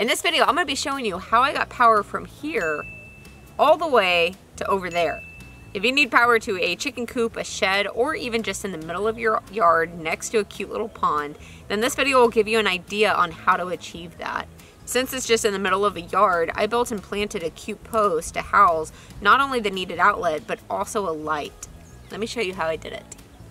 In this video, I'm gonna be showing you how I got power from here all the way to over there. If you need power to a chicken coop, a shed, or even just in the middle of your yard next to a cute little pond, then this video will give you an idea on how to achieve that. Since it's just in the middle of a yard, I built and planted a cute post to house not only the needed outlet, but also a light. Let me show you how I did it.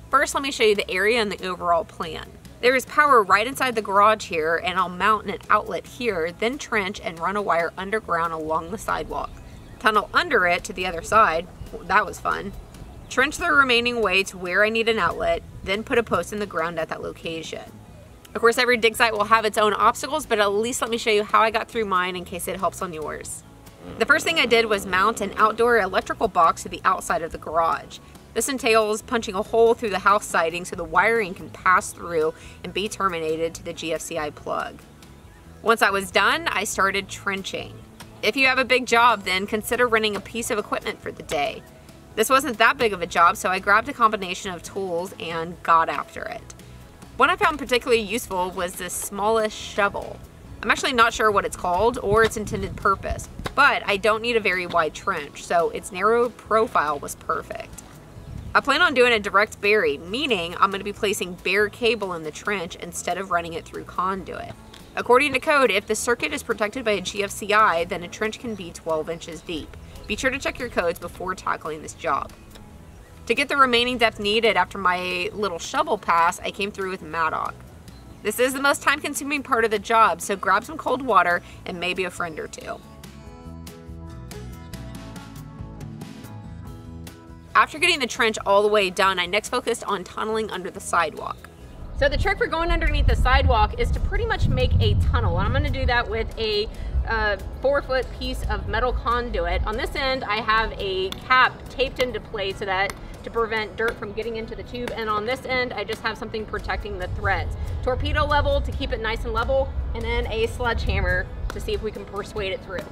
First, let me show you the area and the overall plan. There is power right inside the garage here, and I'll mount an outlet here, then trench and run a wire underground along the sidewalk. Tunnel under it to the other side, that was fun. Trench the remaining way to where I need an outlet, then put a post in the ground at that location. Of course, every dig site will have its own obstacles, but at least let me show you how I got through mine in case it helps on yours. The first thing I did was mount an outdoor electrical box to the outside of the garage. This entails punching a hole through the house siding so the wiring can pass through and be terminated to the GFCI plug. Once I was done, I started trenching. If you have a big job, then consider renting a piece of equipment for the day. This wasn't that big of a job, so I grabbed a combination of tools and got after it. One I found particularly useful was this smallest shovel. I'm actually not sure what it's called or its intended purpose, but I don't need a very wide trench, so its narrow profile was perfect. I plan on doing a direct bury, meaning I'm going to be placing bare cable in the trench instead of running it through conduit. According to code, if the circuit is protected by a GFCI, then a trench can be 12 inches deep. Be sure to check your codes before tackling this job. To get the remaining depth needed after my little shovel pass, I came through with mattock. This is the most time consuming part of the job, so grab some cold water and maybe a friend or two. After getting the trench all the way done, I next focused on tunneling under the sidewalk. So the trick for going underneath the sidewalk is to pretty much make a tunnel. And I'm gonna do that with a uh, four foot piece of metal conduit. On this end, I have a cap taped into place so that to prevent dirt from getting into the tube. And on this end, I just have something protecting the threads. Torpedo level to keep it nice and level, and then a sledgehammer to see if we can persuade it through.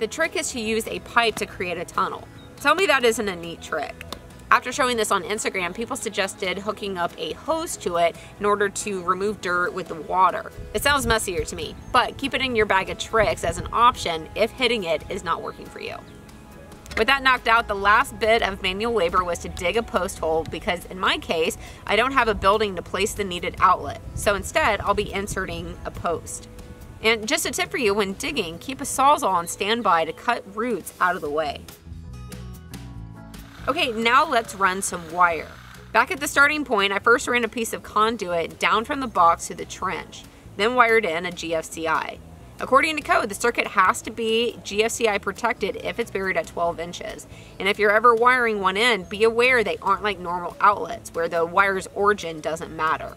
The trick is to use a pipe to create a tunnel. Tell me that isn't a neat trick. After showing this on Instagram, people suggested hooking up a hose to it in order to remove dirt with the water. It sounds messier to me, but keep it in your bag of tricks as an option if hitting it is not working for you. With that knocked out, the last bit of manual labor was to dig a post hole because in my case, I don't have a building to place the needed outlet. So instead, I'll be inserting a post. And just a tip for you, when digging, keep a sawzall on standby to cut roots out of the way. Okay, now let's run some wire. Back at the starting point, I first ran a piece of conduit down from the box to the trench, then wired in a GFCI. According to code, the circuit has to be GFCI protected if it's buried at 12 inches. And if you're ever wiring one in, be aware they aren't like normal outlets where the wire's origin doesn't matter.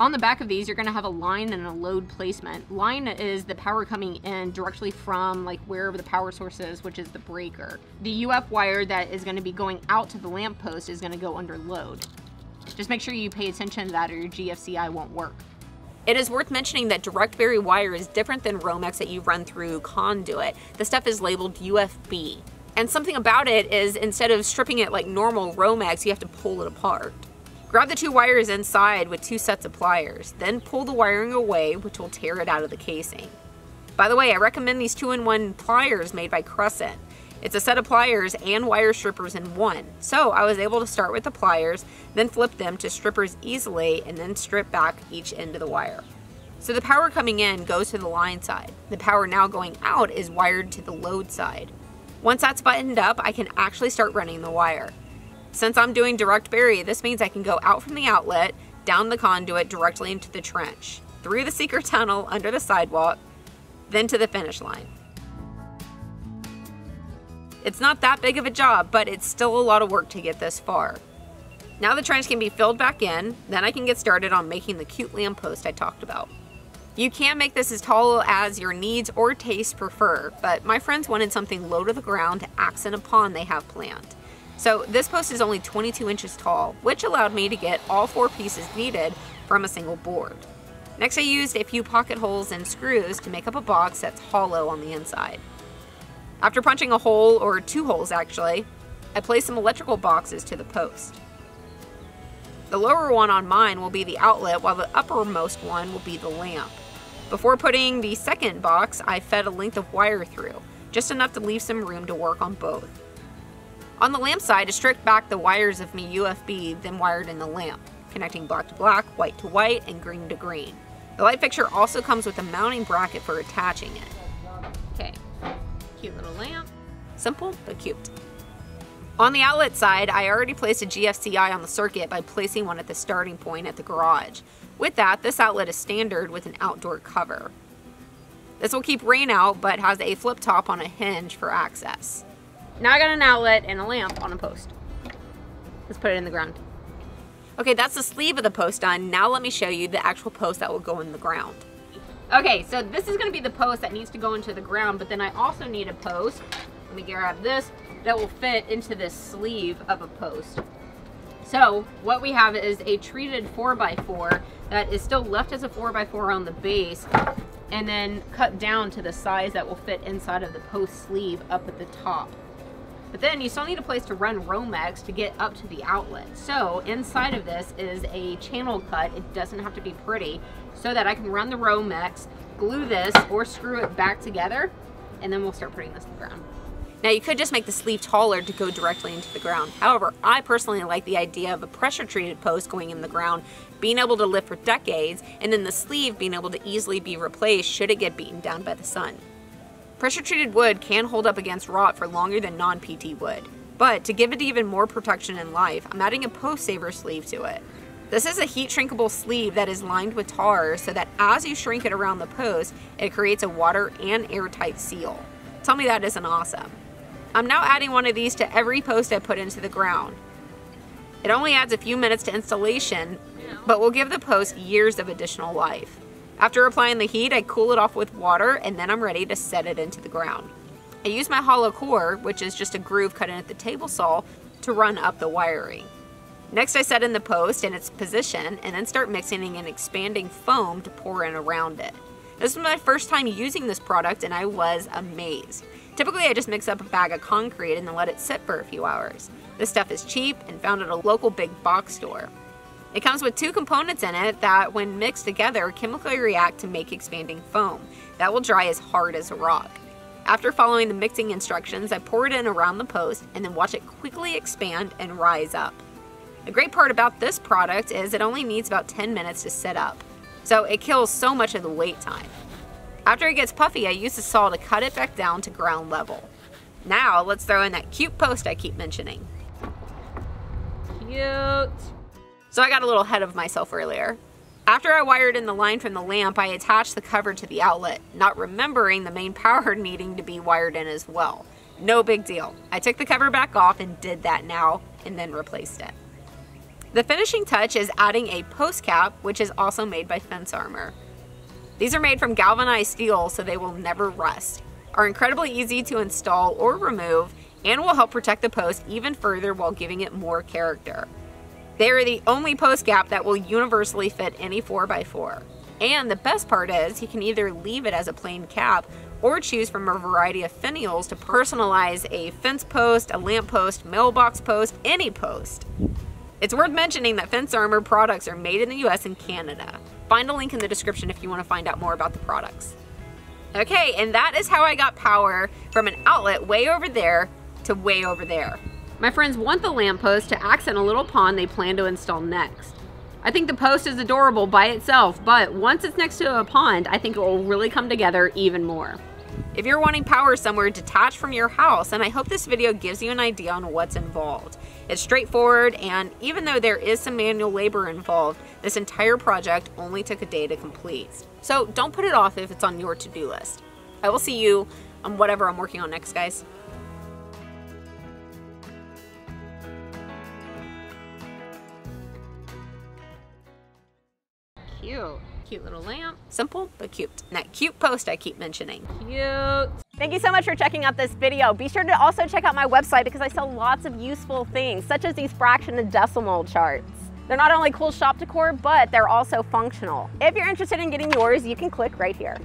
On the back of these, you're gonna have a line and a load placement. Line is the power coming in directly from like wherever the power source is, which is the breaker. The UF wire that is gonna be going out to the lamp post is gonna go under load. Just make sure you pay attention to that or your GFCI won't work. It is worth mentioning that direct bury wire is different than Romex that you run through conduit. The stuff is labeled UFB. And something about it is instead of stripping it like normal Romex, you have to pull it apart. Grab the two wires inside with two sets of pliers, then pull the wiring away, which will tear it out of the casing. By the way, I recommend these two-in-one pliers made by Crescent. It's a set of pliers and wire strippers in one. So I was able to start with the pliers, then flip them to strippers easily, and then strip back each end of the wire. So the power coming in goes to the line side. The power now going out is wired to the load side. Once that's buttoned up, I can actually start running the wire. Since I'm doing direct bury, this means I can go out from the outlet, down the conduit directly into the trench, through the secret tunnel under the sidewalk, then to the finish line. It's not that big of a job, but it's still a lot of work to get this far. Now the trench can be filled back in, then I can get started on making the cute lamppost I talked about. You can make this as tall as your needs or taste prefer, but my friends wanted something low to the ground to accent a pond they have planned. So this post is only 22 inches tall, which allowed me to get all four pieces needed from a single board. Next I used a few pocket holes and screws to make up a box that's hollow on the inside. After punching a hole, or two holes actually, I placed some electrical boxes to the post. The lower one on mine will be the outlet while the uppermost one will be the lamp. Before putting the second box, I fed a length of wire through, just enough to leave some room to work on both. On the lamp side, I stripped back the wires of my UFB, then wired in the lamp, connecting black to black, white to white, and green to green. The light fixture also comes with a mounting bracket for attaching it. Okay, cute little lamp. Simple, but cute. On the outlet side, I already placed a GFCI on the circuit by placing one at the starting point at the garage. With that, this outlet is standard with an outdoor cover. This will keep rain out, but has a flip top on a hinge for access. Now I got an outlet and a lamp on a post. Let's put it in the ground. Okay, that's the sleeve of the post done. Now let me show you the actual post that will go in the ground. Okay, so this is gonna be the post that needs to go into the ground, but then I also need a post, let me grab this, that will fit into this sleeve of a post. So what we have is a treated 4x4 that is still left as a 4x4 on the base and then cut down to the size that will fit inside of the post sleeve up at the top. But then you still need a place to run Romex to get up to the outlet. So inside of this is a channel cut. It doesn't have to be pretty so that I can run the Romex, glue this or screw it back together, and then we'll start putting this in the ground. Now you could just make the sleeve taller to go directly into the ground. However, I personally like the idea of a pressure treated post going in the ground, being able to live for decades, and then the sleeve being able to easily be replaced should it get beaten down by the sun. Pressure treated wood can hold up against rot for longer than non-PT wood. But to give it even more protection in life, I'm adding a post saver sleeve to it. This is a heat shrinkable sleeve that is lined with tar so that as you shrink it around the post, it creates a water and airtight seal. Tell me that isn't awesome. I'm now adding one of these to every post I put into the ground. It only adds a few minutes to installation, but will give the post years of additional life. After applying the heat, I cool it off with water and then I'm ready to set it into the ground. I use my hollow core, which is just a groove cut in at the table saw, to run up the wiring. Next I set in the post in its position and then start mixing and expanding foam to pour in around it. This was my first time using this product and I was amazed. Typically I just mix up a bag of concrete and then let it sit for a few hours. This stuff is cheap and found at a local big box store. It comes with two components in it that, when mixed together, chemically react to make expanding foam. That will dry as hard as a rock. After following the mixing instructions, I pour it in around the post and then watch it quickly expand and rise up. The great part about this product is it only needs about 10 minutes to set up, so it kills so much of the wait time. After it gets puffy, I use the saw to cut it back down to ground level. Now, let's throw in that cute post I keep mentioning. Cute. So I got a little ahead of myself earlier. After I wired in the line from the lamp, I attached the cover to the outlet, not remembering the main power needing to be wired in as well. No big deal. I took the cover back off and did that now, and then replaced it. The finishing touch is adding a post cap, which is also made by Fence Armor. These are made from galvanized steel so they will never rust, are incredibly easy to install or remove, and will help protect the post even further while giving it more character. They are the only post cap that will universally fit any 4x4. And the best part is you can either leave it as a plain cap or choose from a variety of finials to personalize a fence post, a lamp post, mailbox post, any post. It's worth mentioning that Fence Armor products are made in the US and Canada. Find a link in the description if you want to find out more about the products. Okay, and that is how I got power from an outlet way over there to way over there. My friends want the lamppost to accent a little pond they plan to install next. I think the post is adorable by itself, but once it's next to a pond, I think it will really come together even more. If you're wanting power somewhere detached from your house, and I hope this video gives you an idea on what's involved. It's straightforward, and even though there is some manual labor involved, this entire project only took a day to complete. So don't put it off if it's on your to-do list. I will see you on whatever I'm working on next, guys. Cute little lamp. Simple, but cute. And that cute post I keep mentioning. Cute. Thank you so much for checking out this video. Be sure to also check out my website because I sell lots of useful things, such as these fraction and decimal charts. They're not only cool shop decor, but they're also functional. If you're interested in getting yours, you can click right here.